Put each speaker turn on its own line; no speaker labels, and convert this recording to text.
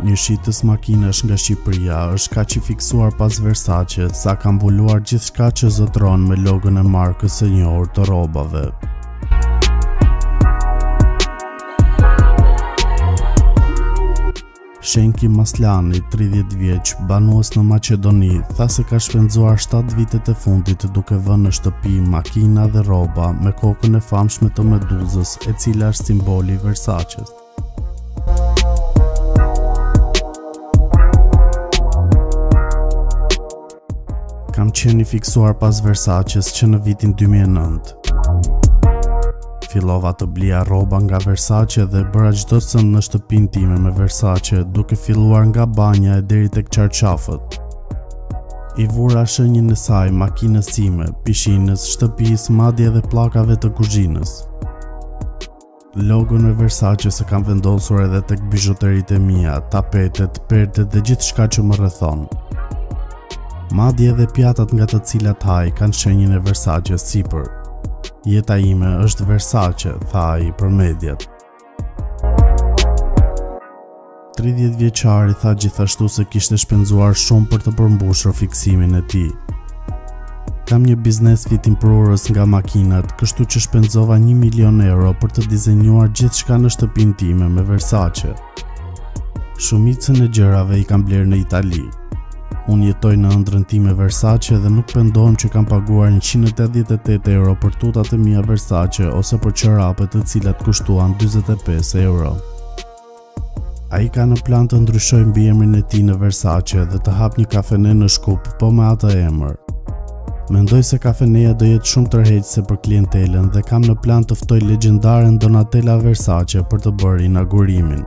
Një shitës makinash nga Shqipëria është kaq i fiksuar pas Versace sa ka mbuluar gjithçka që zotëron me logon e markës së njohur të rrobave. Shenki Maslani, 30 vjeç, banues në Maqedoni, tha se ka shpenzuar 7 vitet e fundit duke vënë në shtëpi makina dhe rroba me kokën e famshme të Meduzës, e cila është simboli i Versace-s. Kam qenë i fiksuar pas Versace-s që në vitin 2009. Fillova të blija rroba nga Versace dhe bëra çdo send në shtëpinë time me Versace, duke filluar nga banja e deri tek çarçafët. I vura shenjën e saj makinës sime, pishinës, shtëpisë, madje edhe pllakave të kuzhinës. Logon e Versace-s e kam vendosur edhe tek bizhuteritë e mia, tapetet, perdet dhe gjithçka që më rrethon. Madje edhe pjatat nga të cilat haj kanë shenjën e Versace sipër. Jeta ime është Versace, tha ai për mediat. 30-vjeçari tha gjithashtu se kishte shpenzuar shumë për të përmbushur fiksimin e tij. Kam një biznes fitimprurës nga makinat, kështu që shpenzova një milion euro për të dizenjuar gjithçka në shtëpinë time me Versace. Shumicën e gjërave i kam blerë në Itali. Unë jetoj në ëndrrën time Versace dhe nuk pendohem që kam paguar 188 euro për tutat e mia Versace ose për çorapet të cilat kushtuan 25 euro. Ai ka në plan të ndryshojë mbiemrin e tij në Versace dhe të hapë një kafene në Shkup po me atë emër. Mendoj se kafenea do jetë shumë tërheqëse për klientelën dhe kam në plan të ftoj legjendaren Donatella Versace për të bërë inaugurimin.